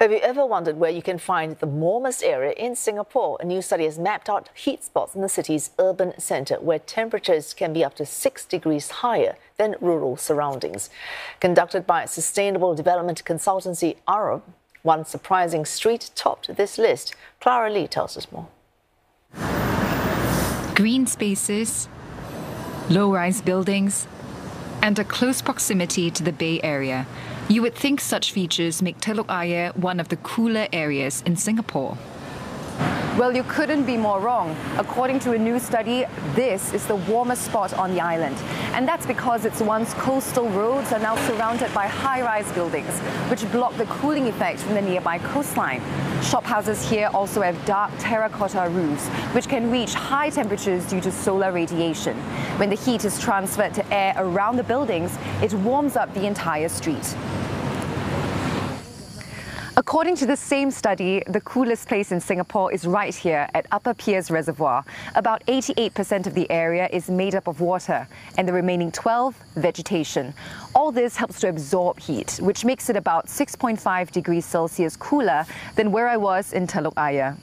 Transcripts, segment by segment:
Have you ever wondered where you can find the warmest area in Singapore? A new study has mapped out heat spots in the city's urban centre where temperatures can be up to 6 degrees higher than rural surroundings. Conducted by sustainable development consultancy Arup, one surprising street topped this list. Clara Lee tells us more. Green spaces, low rise buildings, and a close proximity to the Bay Area you would think such features make Telok Ayer one of the cooler areas in Singapore. Well, you couldn't be more wrong. According to a new study, this is the warmest spot on the island. And that's because its once coastal roads are now surrounded by high-rise buildings, which block the cooling effect from the nearby coastline. Shophouses here also have dark terracotta roofs, which can reach high temperatures due to solar radiation. When the heat is transferred to air around the buildings, it warms up the entire street. According to the same study, the coolest place in Singapore is right here at Upper Peirce Reservoir. About 88% of the area is made up of water and the remaining 12 vegetation. All this helps to absorb heat, which makes it about 6.5 degrees Celsius cooler than where I was in Telok Ayer.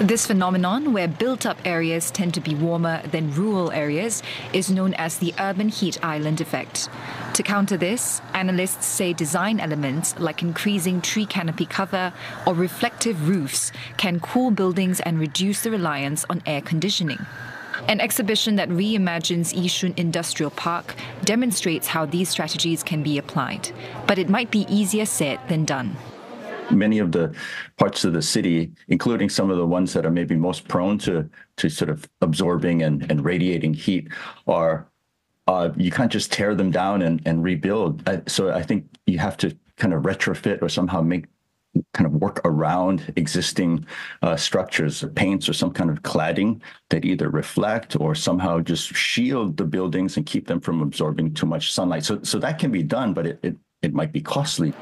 This phenomenon, where built up areas tend to be warmer than rural areas, is known as the urban heat island effect. To counter this, analysts say design elements like increasing tree canopy cover or reflective roofs can cool buildings and reduce the reliance on air conditioning. An exhibition that reimagines Yishun Industrial Park demonstrates how these strategies can be applied, but it might be easier said than done many of the parts of the city, including some of the ones that are maybe most prone to to sort of absorbing and, and radiating heat, are uh, you can't just tear them down and, and rebuild. Uh, so I think you have to kind of retrofit or somehow make kind of work around existing uh, structures, paints or some kind of cladding that either reflect or somehow just shield the buildings and keep them from absorbing too much sunlight. So, so that can be done, but it, it, it might be costly.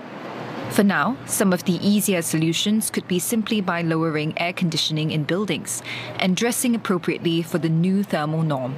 For now, some of the easier solutions could be simply by lowering air conditioning in buildings and dressing appropriately for the new thermal norm.